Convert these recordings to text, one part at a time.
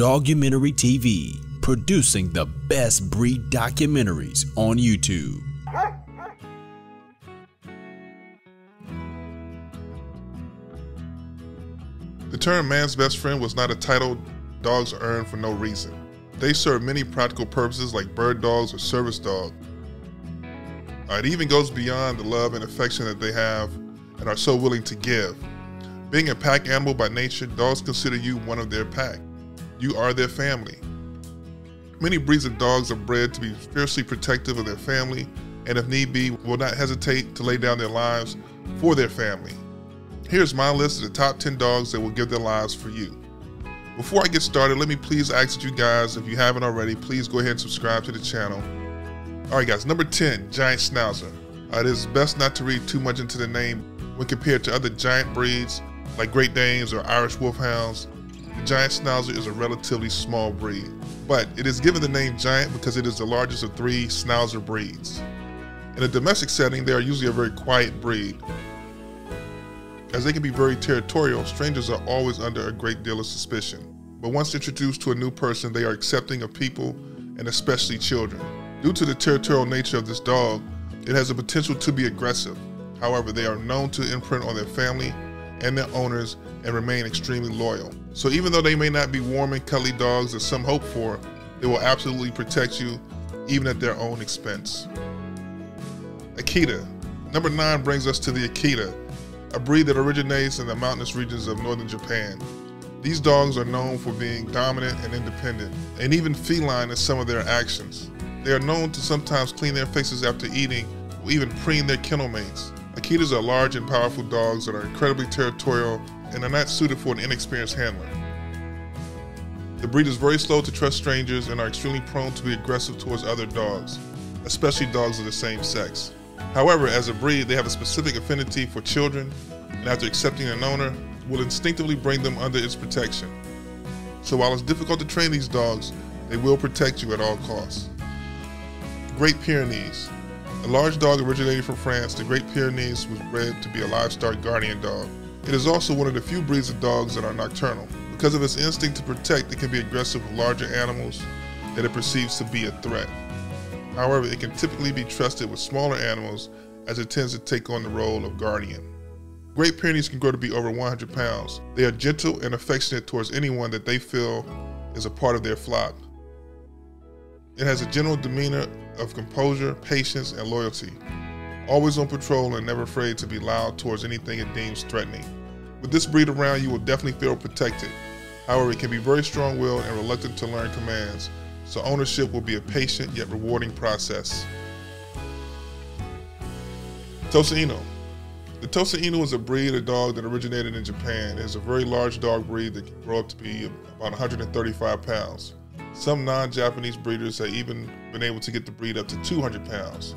Dogumentary TV, producing the best breed documentaries on YouTube. The term man's best friend was not a title dogs earned for no reason. They serve many practical purposes like bird dogs or service dogs. Uh, it even goes beyond the love and affection that they have and are so willing to give. Being a pack animal by nature, dogs consider you one of their pack. You are their family. Many breeds of dogs are bred to be fiercely protective of their family and, if need be, will not hesitate to lay down their lives for their family. Here's my list of the top 10 dogs that will give their lives for you. Before I get started, let me please ask that you guys, if you haven't already, please go ahead and subscribe to the channel. Alright guys, number 10, Giant Schnauzer. Uh, it is best not to read too much into the name when compared to other giant breeds like Great Danes or Irish Wolfhounds. Giant Schnauzer is a relatively small breed, but it is given the name Giant because it is the largest of three Schnauzer breeds. In a domestic setting, they are usually a very quiet breed, as they can be very territorial, strangers are always under a great deal of suspicion. But once introduced to a new person, they are accepting of people and especially children. Due to the territorial nature of this dog, it has the potential to be aggressive. However, they are known to imprint on their family and their owners and remain extremely loyal. So even though they may not be warm and cuddly dogs as some hope for, they will absolutely protect you even at their own expense. Akita. Number 9 brings us to the Akita, a breed that originates in the mountainous regions of northern Japan. These dogs are known for being dominant and independent, and even feline in some of their actions. They are known to sometimes clean their faces after eating, or even preen their kennel mates. Akitas are large and powerful dogs that are incredibly territorial and are not suited for an inexperienced handler. The breed is very slow to trust strangers and are extremely prone to be aggressive towards other dogs, especially dogs of the same sex. However, as a breed, they have a specific affinity for children, and after accepting an owner, will instinctively bring them under its protection. So while it's difficult to train these dogs, they will protect you at all costs. Great Pyrenees. A large dog originating from France, the Great Pyrenees was bred to be a livestock guardian dog. It is also one of the few breeds of dogs that are nocturnal. Because of its instinct to protect, it can be aggressive with larger animals that it perceives to be a threat. However, it can typically be trusted with smaller animals as it tends to take on the role of guardian. Great Pyrenees can grow to be over 100 pounds. They are gentle and affectionate towards anyone that they feel is a part of their flock. It has a general demeanor of composure, patience, and loyalty. Always on patrol and never afraid to be loud towards anything it deems threatening. With this breed around, you will definitely feel protected. However, it can be very strong-willed and reluctant to learn commands, so ownership will be a patient yet rewarding process. Tosa Inu. The Tosa Inu is a breed of dog that originated in Japan. It is a very large dog breed that can grow up to be about 135 pounds. Some non-Japanese breeders have even been able to get the breed up to 200 pounds.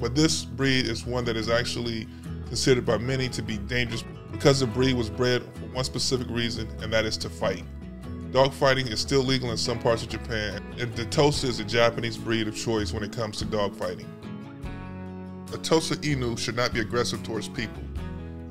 But this breed is one that is actually considered by many to be dangerous because the breed was bred for one specific reason, and that is to fight. Dogfighting is still legal in some parts of Japan, and the Tosa is a Japanese breed of choice when it comes to dogfighting. A Tosa Inu should not be aggressive towards people.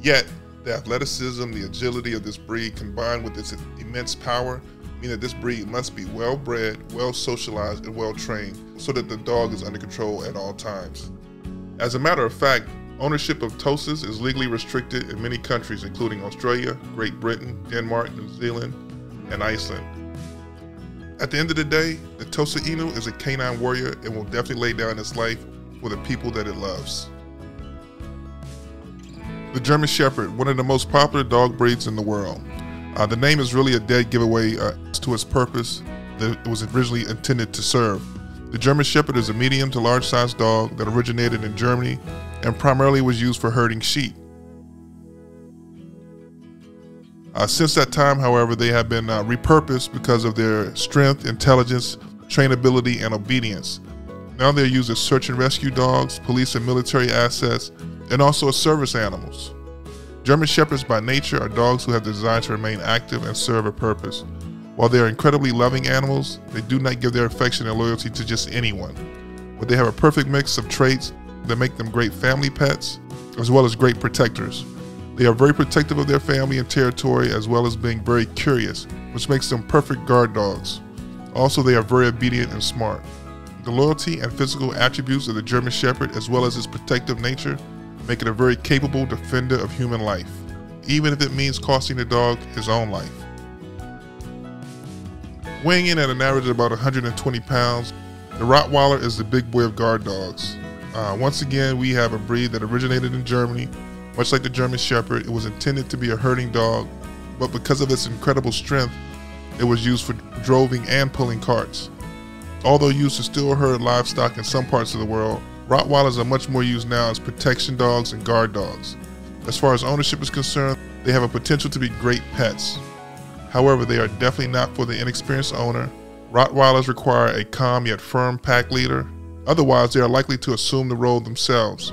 Yet, the athleticism, the agility of this breed combined with its immense power mean that this breed must be well bred, well socialized, and well trained so that the dog is under control at all times. As a matter of fact, ownership of Tosas is legally restricted in many countries including Australia, Great Britain, Denmark, New Zealand, and Iceland. At the end of the day, the Tosa Inu is a canine warrior and will definitely lay down its life for the people that it loves. The German Shepherd, one of the most popular dog breeds in the world. Uh, the name is really a dead giveaway uh, to its purpose that it was originally intended to serve. The German Shepherd is a medium to large sized dog that originated in Germany and primarily was used for herding sheep. Uh, since that time, however, they have been uh, repurposed because of their strength, intelligence, trainability, and obedience. Now they're used as search and rescue dogs, police and military assets, and also as service animals. German Shepherds by nature are dogs who have the desire to remain active and serve a purpose. While they are incredibly loving animals, they do not give their affection and loyalty to just anyone. But they have a perfect mix of traits that make them great family pets, as well as great protectors. They are very protective of their family and territory as well as being very curious, which makes them perfect guard dogs. Also, they are very obedient and smart. The loyalty and physical attributes of the German Shepherd, as well as its protective nature, make it a very capable defender of human life, even if it means costing the dog his own life. Weighing in at an average of about 120 pounds, the Rottweiler is the big boy of guard dogs. Uh, once again, we have a breed that originated in Germany. Much like the German Shepherd, it was intended to be a herding dog, but because of its incredible strength, it was used for droving and pulling carts. Although used to still herd livestock in some parts of the world, Rottweilers are much more used now as protection dogs and guard dogs. As far as ownership is concerned, they have a potential to be great pets. However, they are definitely not for the inexperienced owner. Rottweilers require a calm yet firm pack leader. Otherwise, they are likely to assume the role themselves.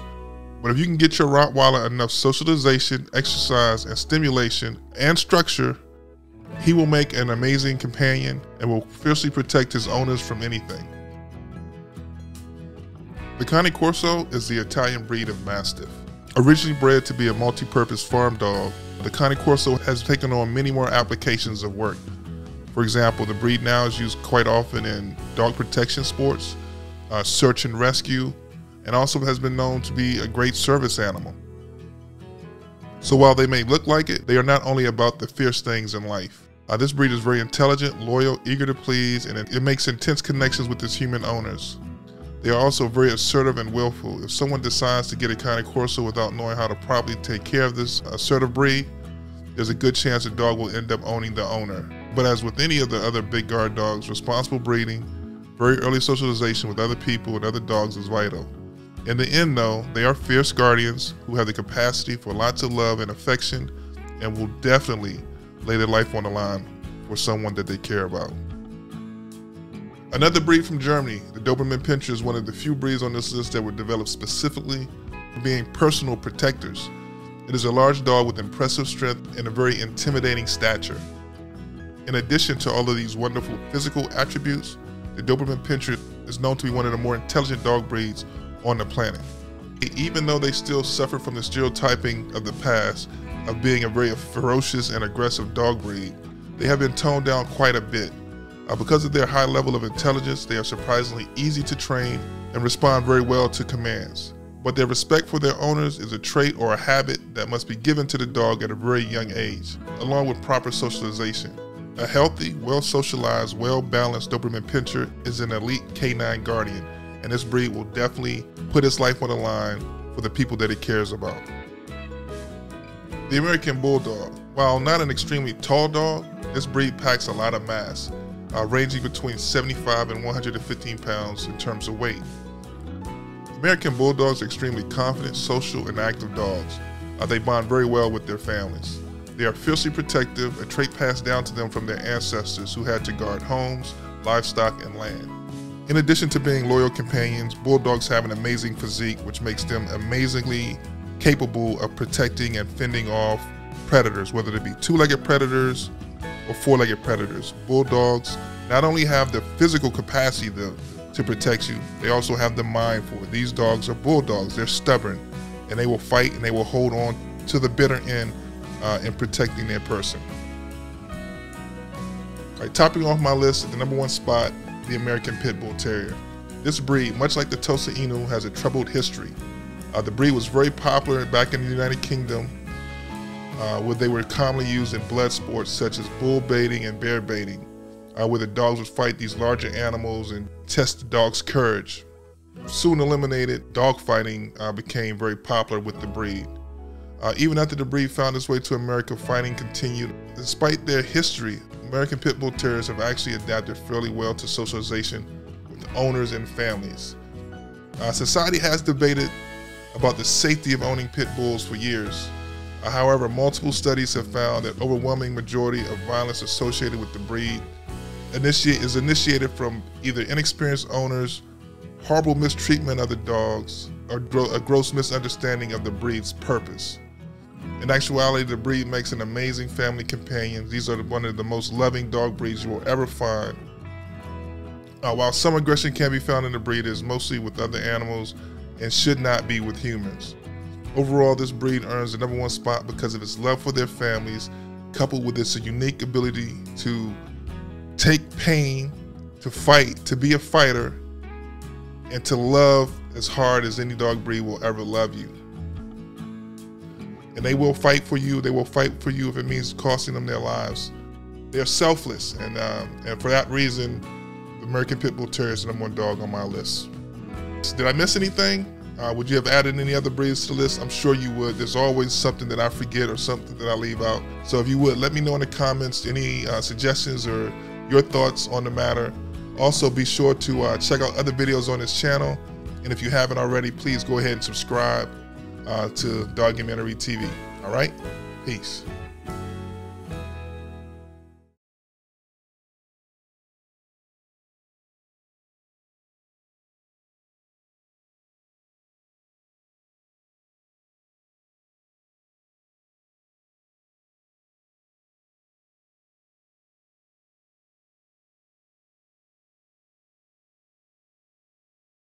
But if you can get your Rottweiler enough socialization, exercise, and stimulation and structure, he will make an amazing companion and will fiercely protect his owners from anything. The Cane Corso is the Italian breed of Mastiff. Originally bred to be a multi-purpose farm dog, the Cane Corso has taken on many more applications of work. For example, the breed now is used quite often in dog protection sports, uh, search and rescue, and also has been known to be a great service animal. So while they may look like it, they are not only about the fierce things in life. Uh, this breed is very intelligent, loyal, eager to please, and it, it makes intense connections with its human owners. They are also very assertive and willful. If someone decides to get a Cane Corso without knowing how to properly take care of this assertive breed, there's a good chance the dog will end up owning the owner. But as with any of the other big guard dogs, responsible breeding, very early socialization with other people and other dogs is vital. In the end, though, they are fierce guardians who have the capacity for lots of love and affection and will definitely lay their life on the line for someone that they care about. Another breed from Germany, the Doberman Pinscher is one of the few breeds on this list that were developed specifically for being personal protectors. It is a large dog with impressive strength and a very intimidating stature. In addition to all of these wonderful physical attributes, the Doberman Pinscher is known to be one of the more intelligent dog breeds on the planet. Even though they still suffer from the stereotyping of the past of being a very ferocious and aggressive dog breed, they have been toned down quite a bit. Uh, because of their high level of intelligence, they are surprisingly easy to train and respond very well to commands. But their respect for their owners is a trait or a habit that must be given to the dog at a very young age, along with proper socialization. A healthy, well socialized, well balanced Doberman Pinscher is an elite canine guardian, and this breed will definitely put its life on the line for the people that it cares about. The American Bulldog. While not an extremely tall dog, this breed packs a lot of mass, uh, ranging between 75 and 115 pounds in terms of weight. American Bulldogs are extremely confident, social, and active dogs. Uh, they bond very well with their families. They are fiercely protective, a trait passed down to them from their ancestors who had to guard homes, livestock, and land. In addition to being loyal companions, Bulldogs have an amazing physique which makes them amazingly capable of protecting and fending off predators, whether they be two-legged predators or four-legged predators. Bulldogs not only have the physical capacity to, to protect you, they also have the mind for it. These dogs are bulldogs. They're stubborn, and they will fight and they will hold on to the bitter end uh, in protecting their person. All right, topping off my list at the number one spot, the American Pit Bull Terrier. This breed, much like the Tosa Inu, has a troubled history. Uh, the breed was very popular back in the United Kingdom, uh, where they were commonly used in blood sports such as bull baiting and bear baiting, uh, where the dogs would fight these larger animals and test the dog's courage. Soon eliminated, dogfighting uh, became very popular with the breed. Uh, even after the breed found its way to America, fighting continued. Despite their history, American Pit Bull Terriers have actually adapted fairly well to socialization with owners and families. Uh, society has debated about the safety of owning pit bulls for years. However, multiple studies have found that overwhelming majority of violence associated with the breed initiate, is initiated from either inexperienced owners, horrible mistreatment of the dogs, or gro- a gross misunderstanding of the breed's purpose. In actuality, the breed makes an amazing family companion. These are one of the most loving dog breeds you will ever find. Uh, while some aggression can be found in the breed, it is mostly with other animals and should not be with humans. Overall, this breed earns the number one spot because of its love for their families, coupled with its unique ability to take pain, to fight, to be a fighter, and to love as hard as any dog breed will ever love you. And they will fight for you. They will fight for you if it means costing them their lives. They're selfless, and um, and for that reason, the American Pit Bull Terrier is the number one dog on my list. Did I miss anything? Uh, would you have added any other breeds to the list? I'm sure you would. There's always something that I forget or something that I leave out. So if you would, let me know in the comments any uh, suggestions or your thoughts on the matter. Also, be sure to uh, check out other videos on this channel. And if you haven't already, please go ahead and subscribe uh, to Dogumentary TV. All right? Peace.